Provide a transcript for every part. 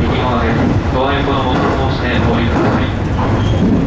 右側です。ドアのボをしてお降いください。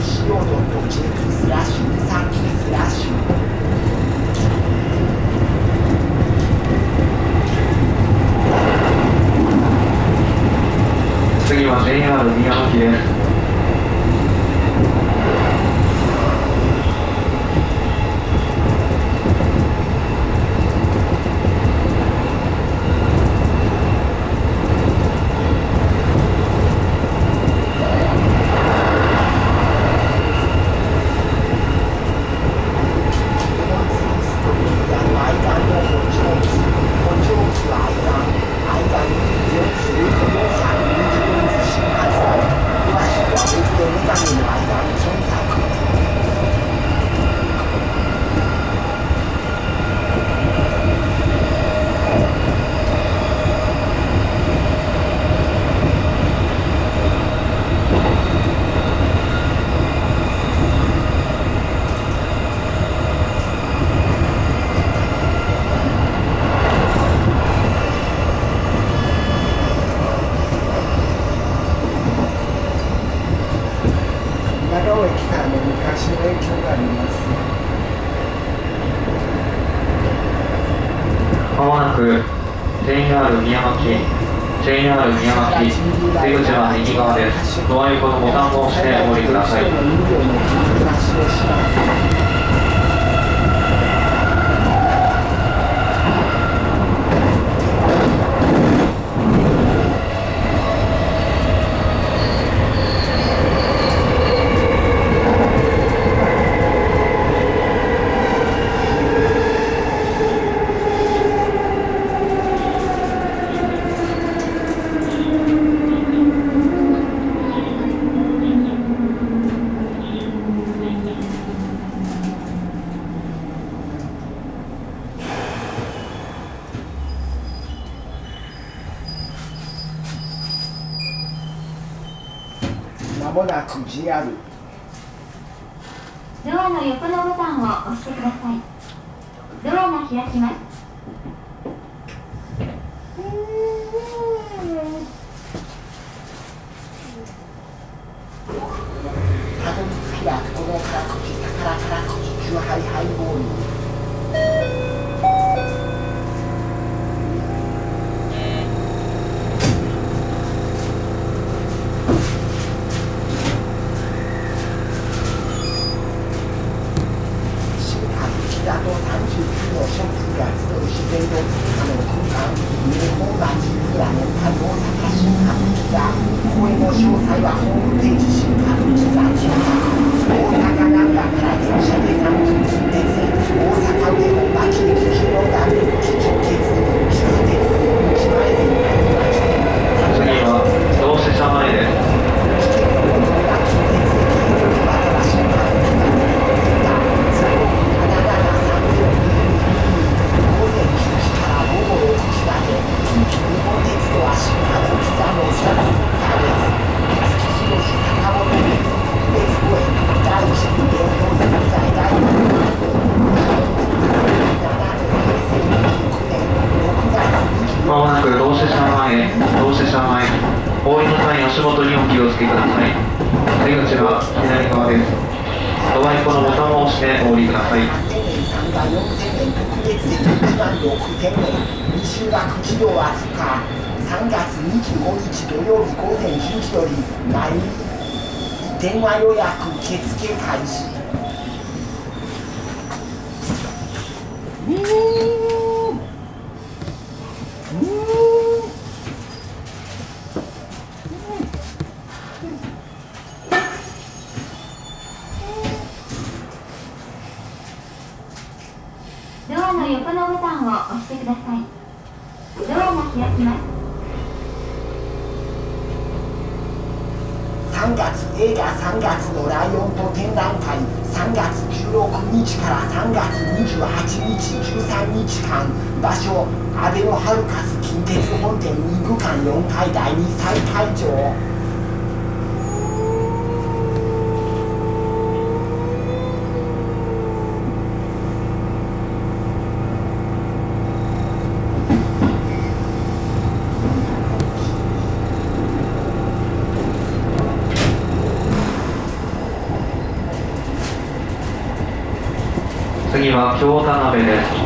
しようと途中にスラッシュさっきスラッシュ次は JR 宮本です。は京田辺で。す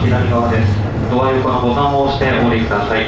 左側です。ドア横のボタンを押してお降りください。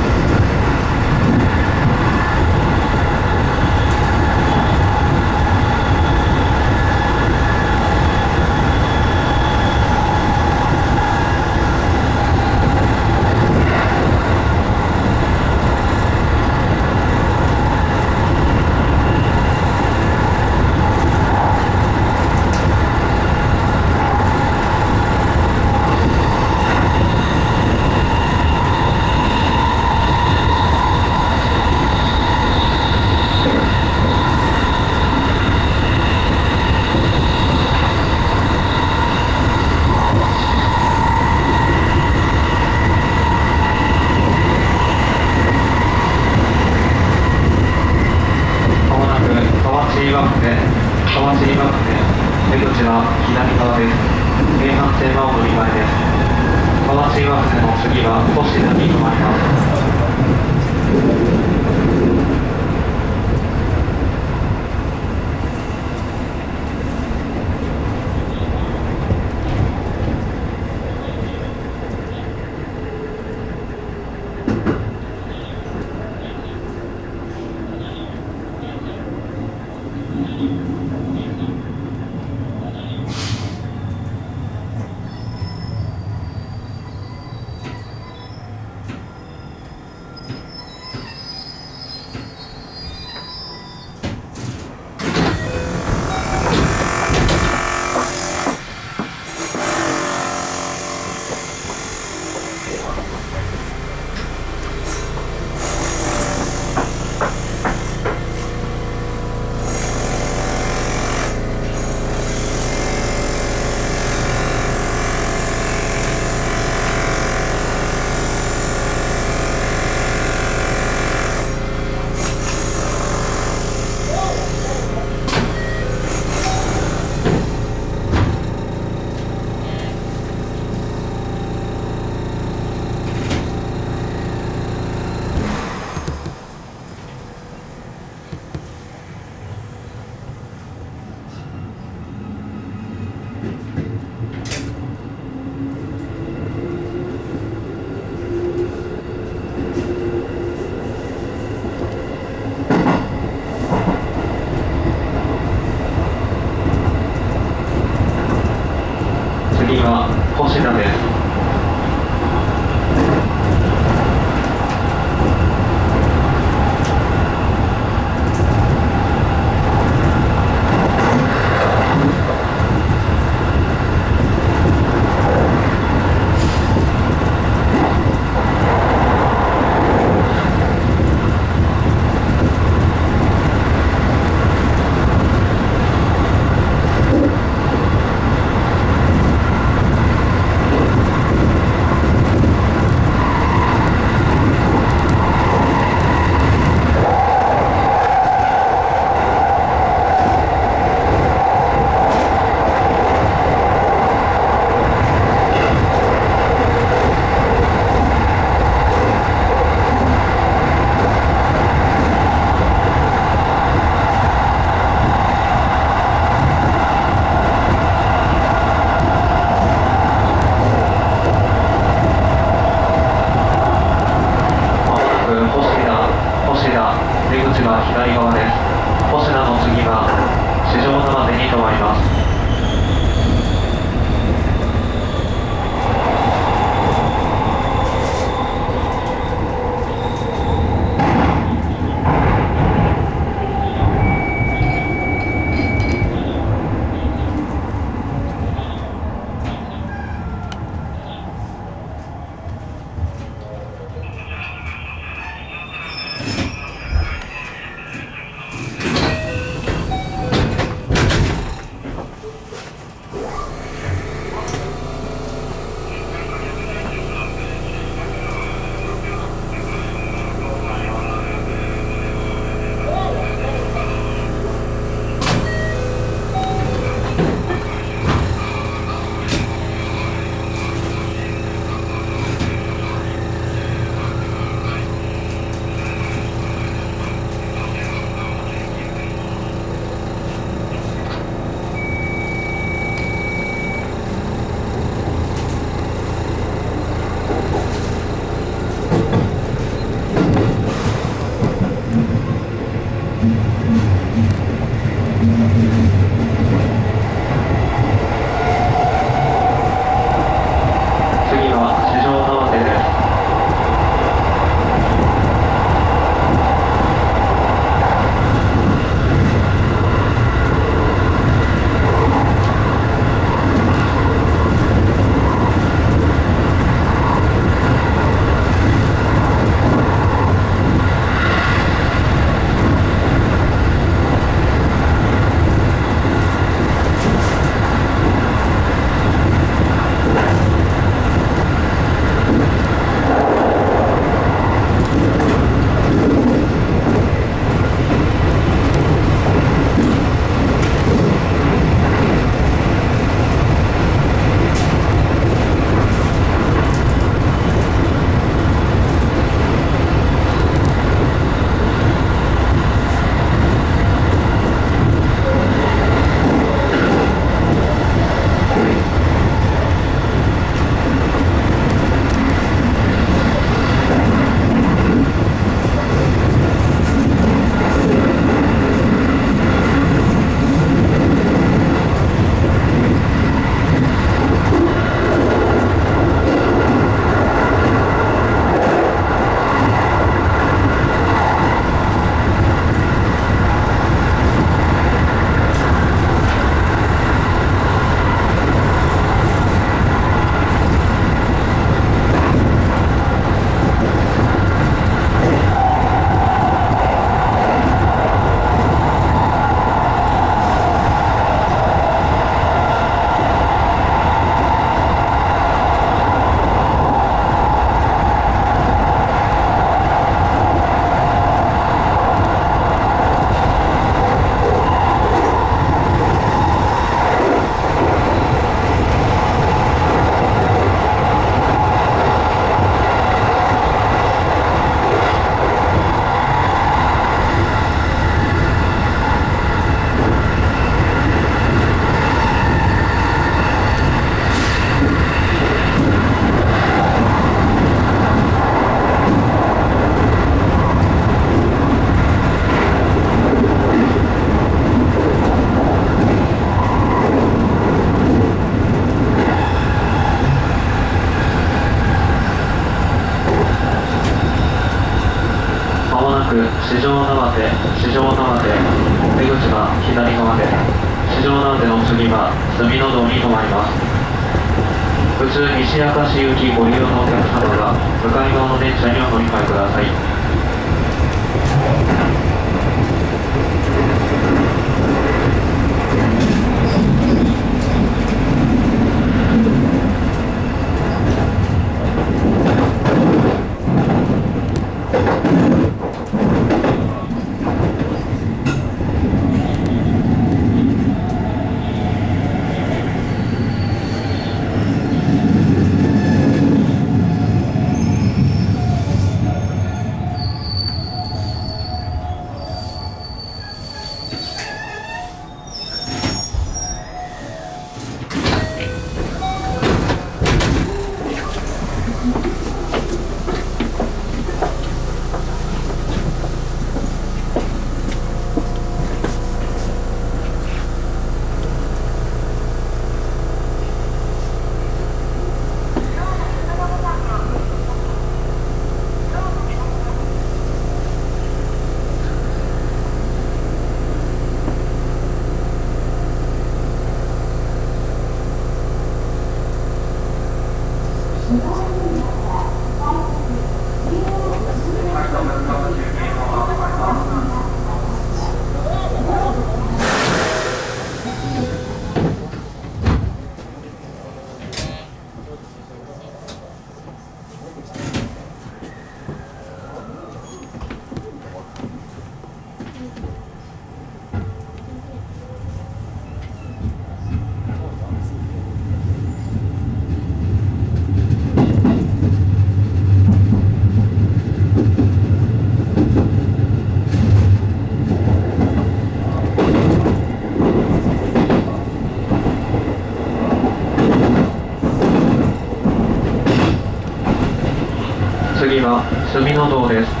次は隅の道です。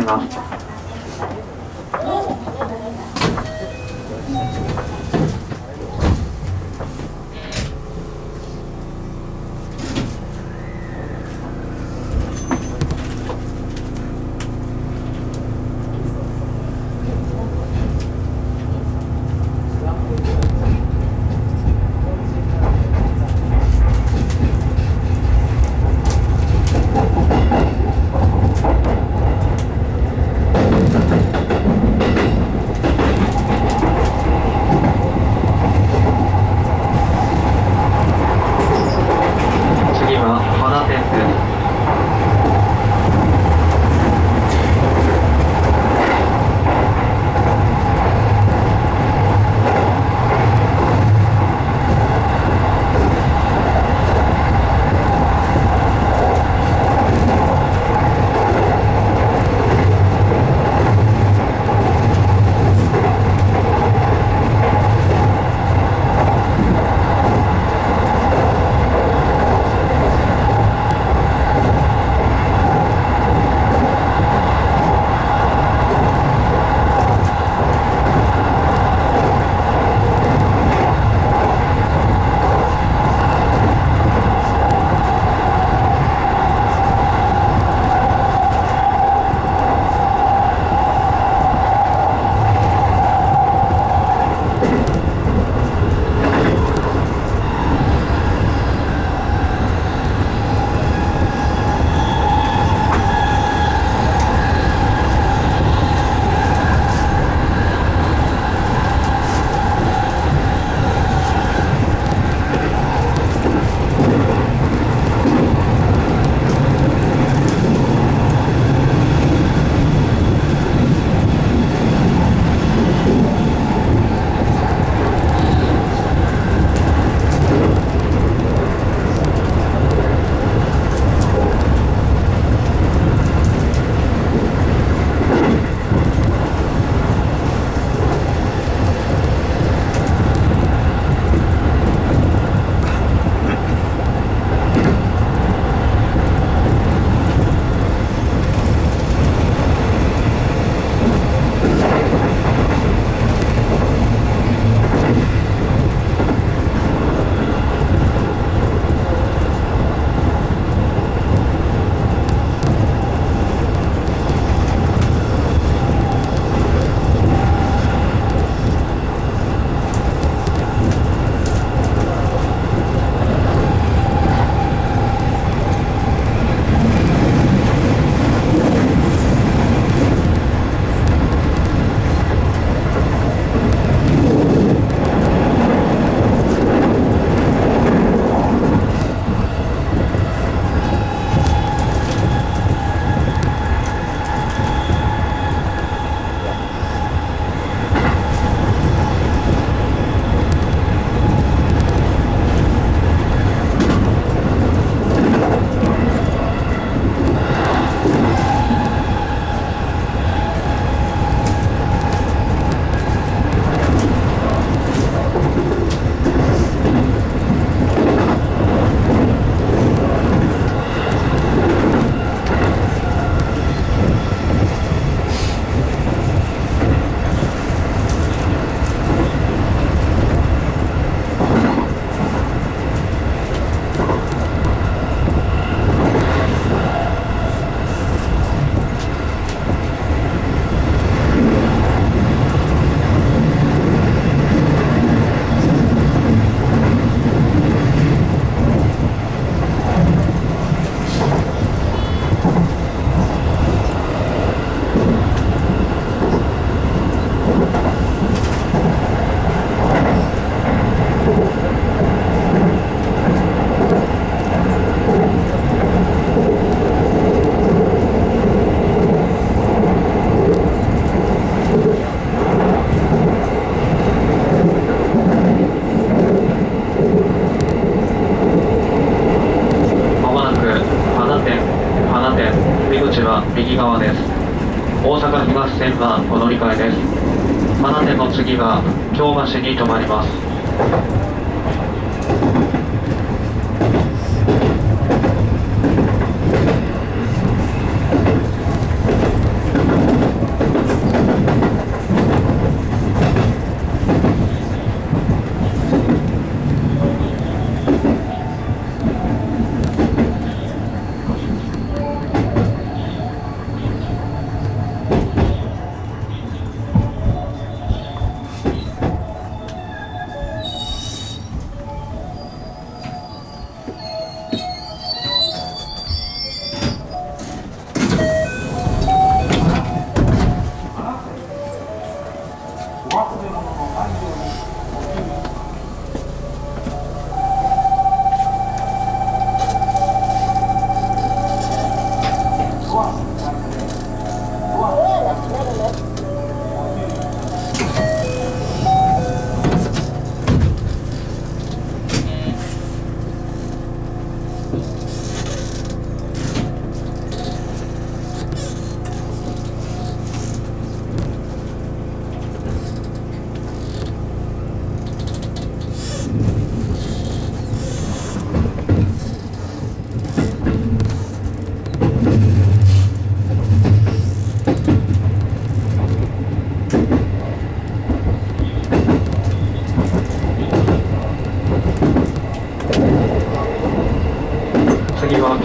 ドが右側です。大阪東線はお乗り換えです。花店の次は京橋に停まります。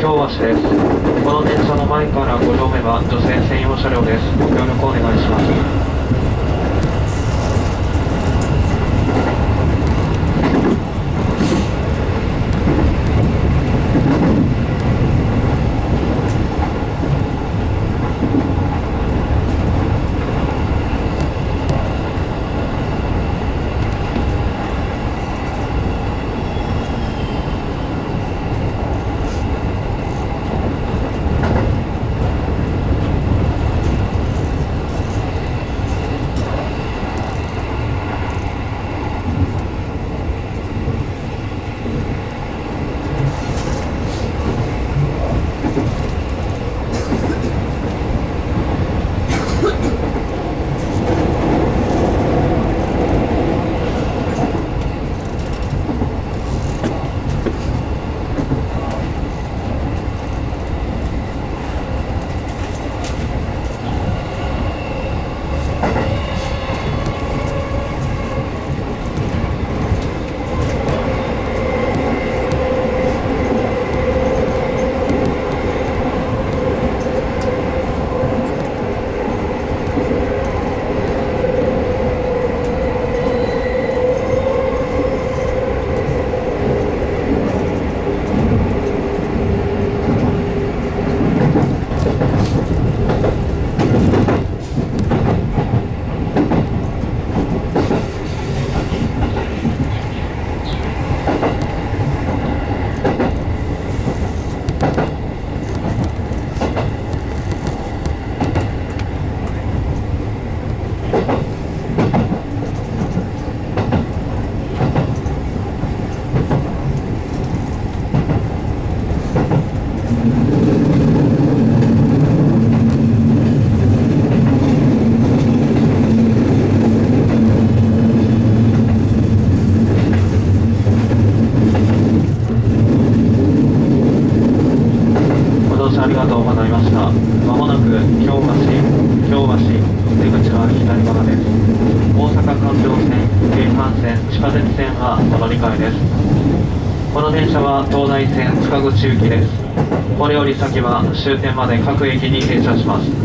京橋ですこの電車の前から5両目は女性専用車両です。ご協力お願いします。行きです。これより先は終点まで各駅に停車します。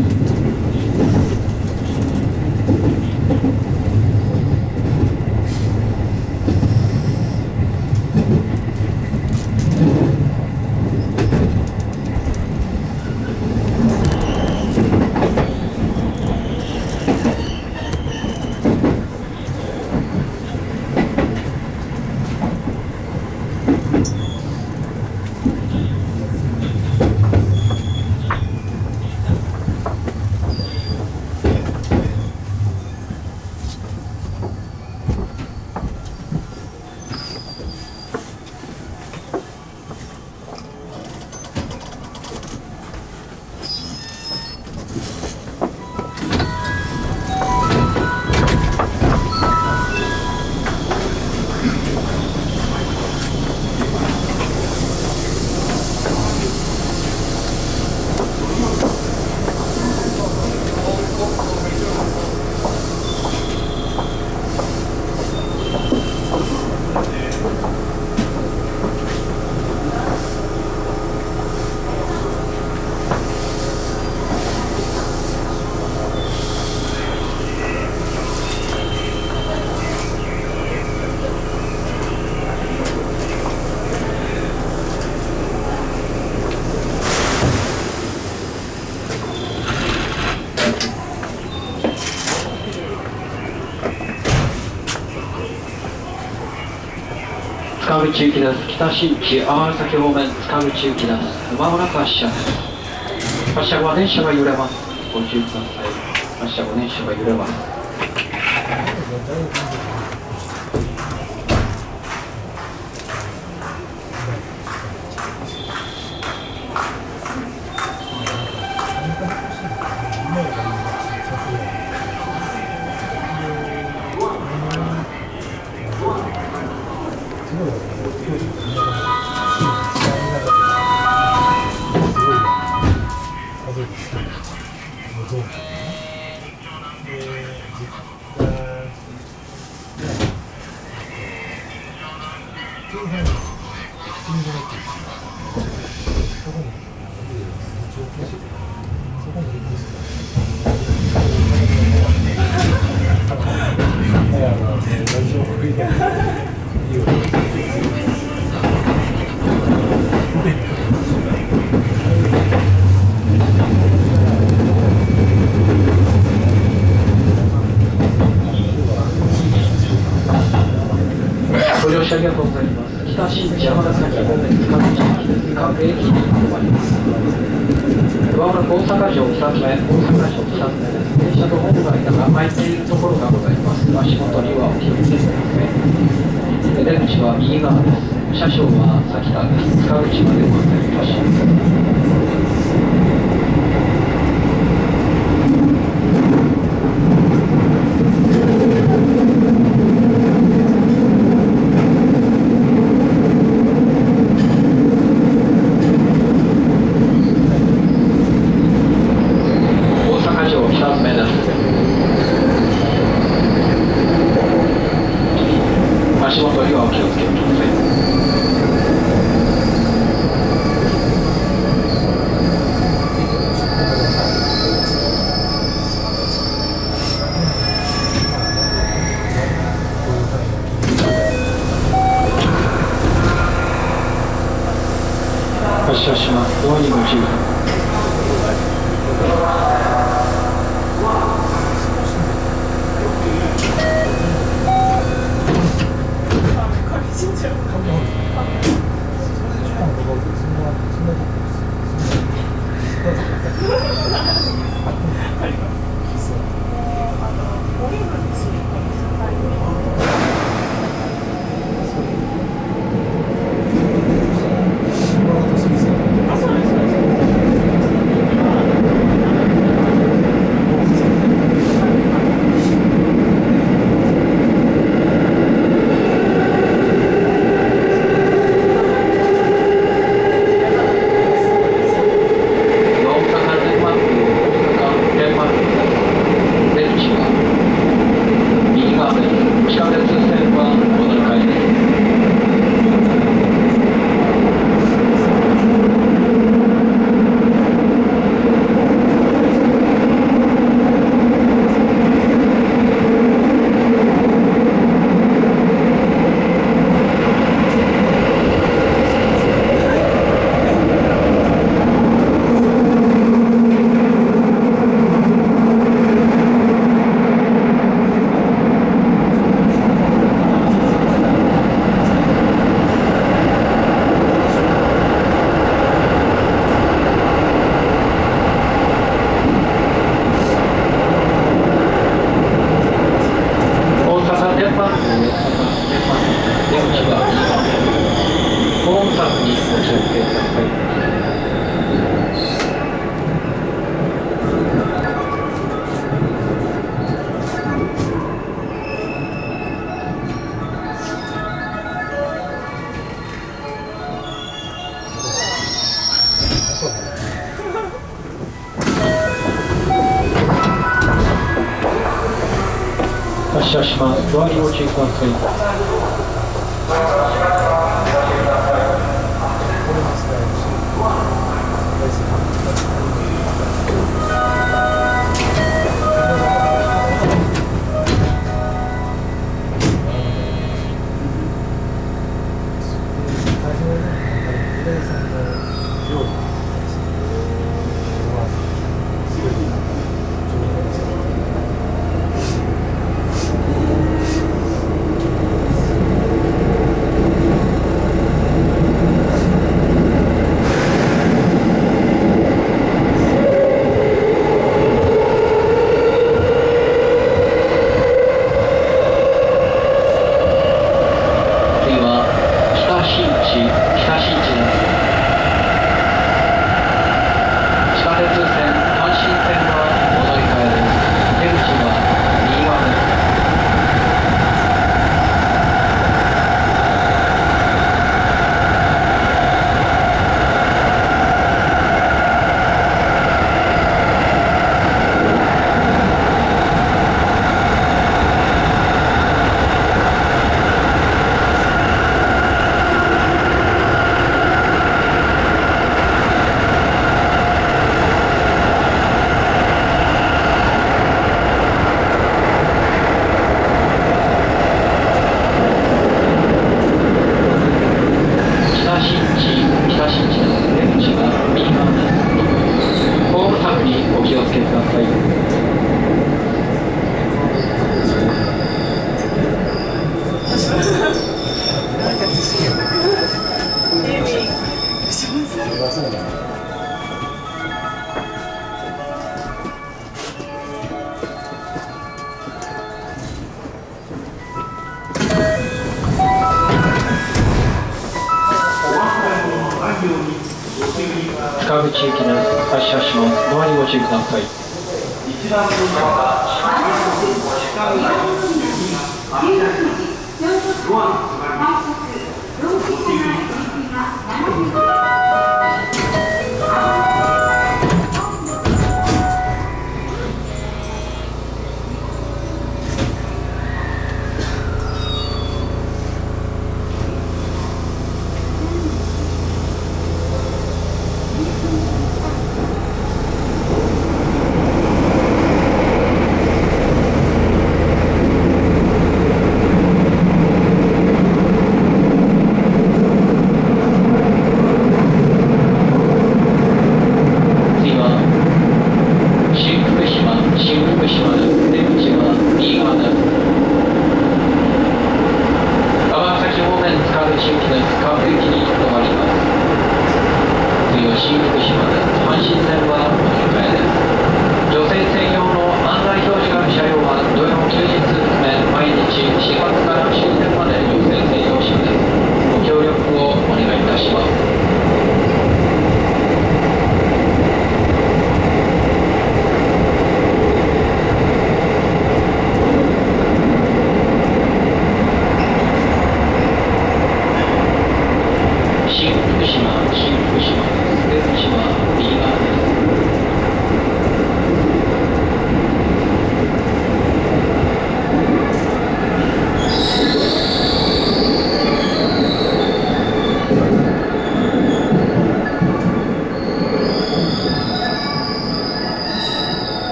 塚口行きです北新地淡崎方面塚口行きです。まもなく発車です。発車後は電車が揺れます。ご注意ください。発車後電車が揺れます ご乗車ありがとうございます。北新地山田崎方面津上地域です。各駅に停まります。まもなく大阪城2つ目、大阪城2つ目です。電車とホームの間が空いているところがございます。足元にはお気をつけください。出口は右側です。車掌は先田です。塚口までご案内いたします。大阪城2つ目です。足元にはお気をつけください。発車します。ドアにご注意。大阪デン quanto isso?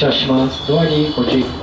車します。ドアにご注意く。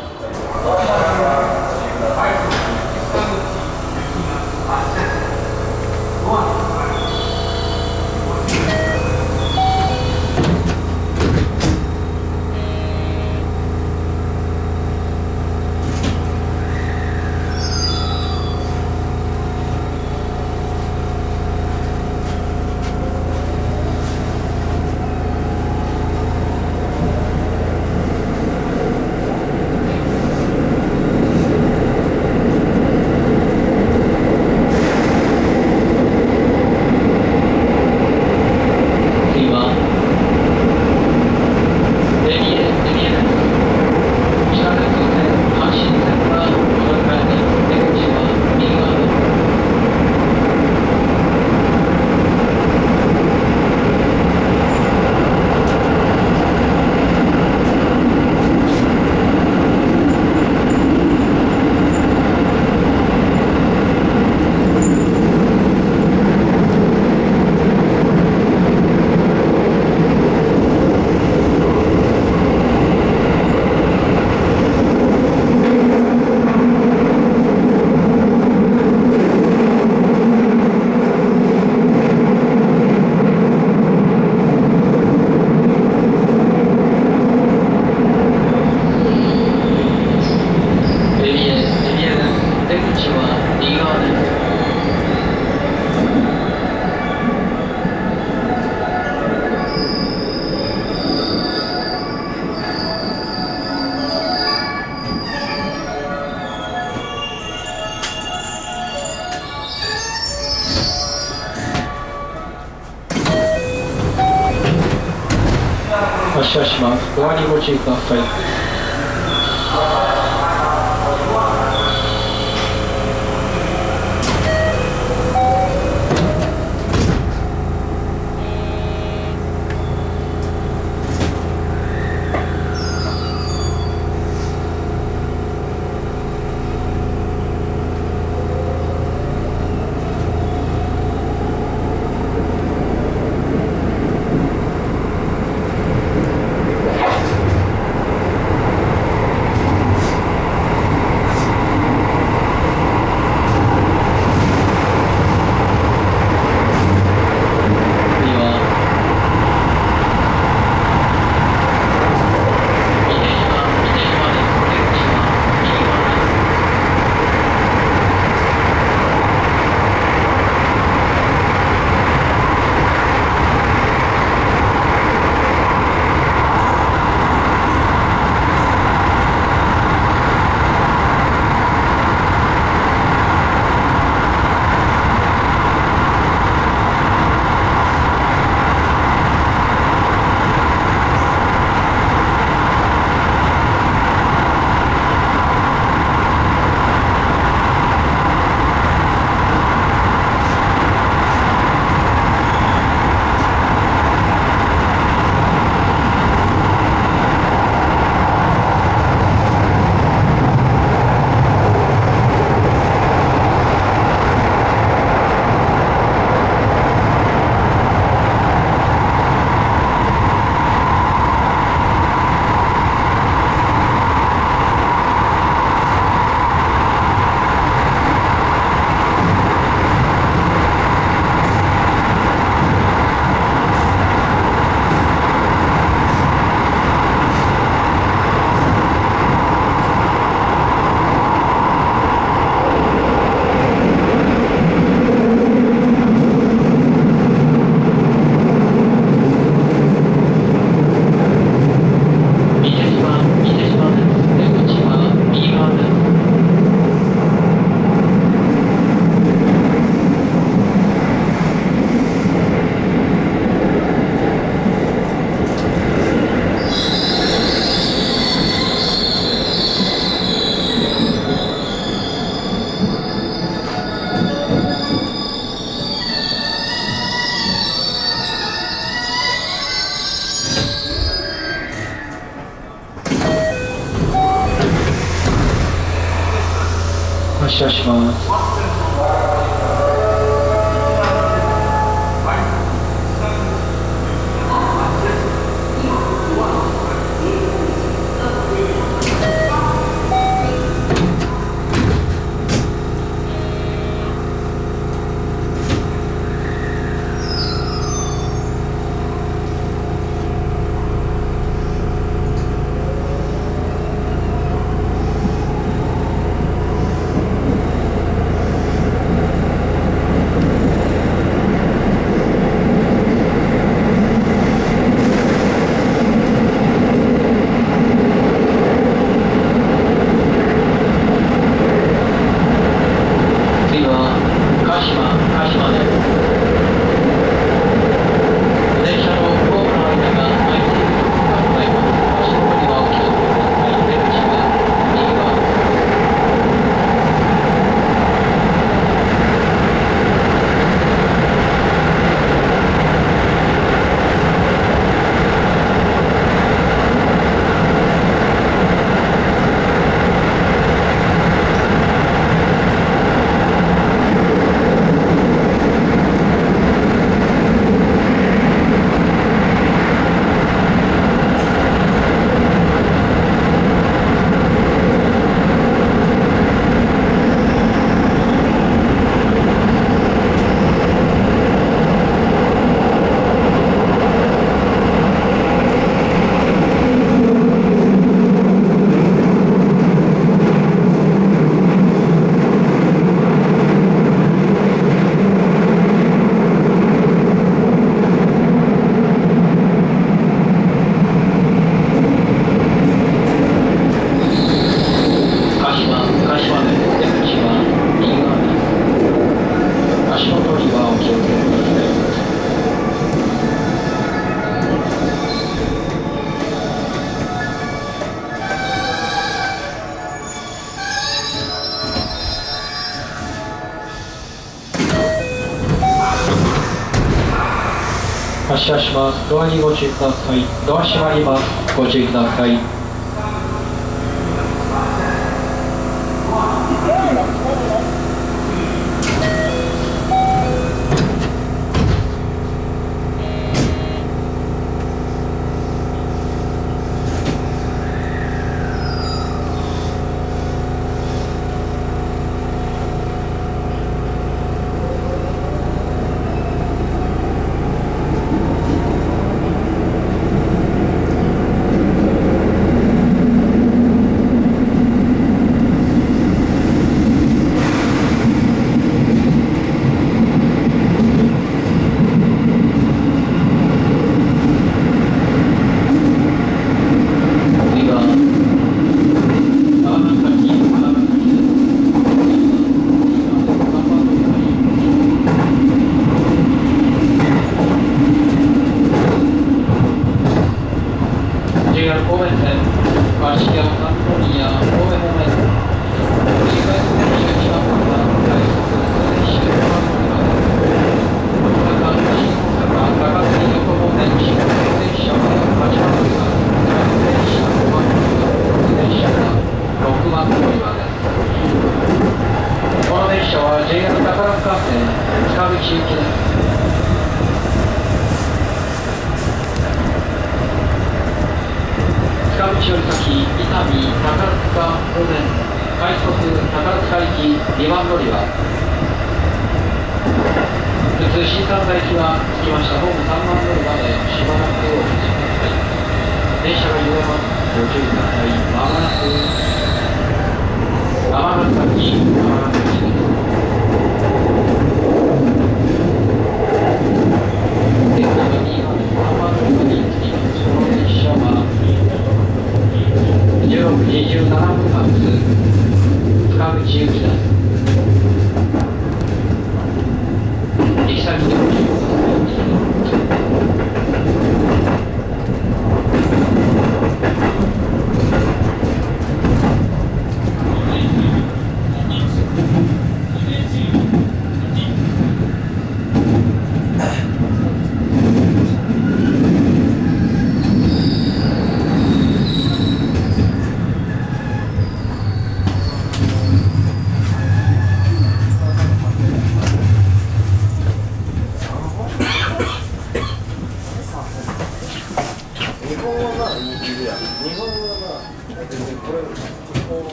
車します。ドアにご注意ください。ドア閉まります。ご注意ください。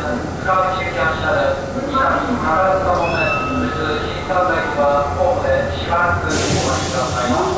線深川駅駅舎でに必ず塚本線普通新三にはホームでしばらくお待ちください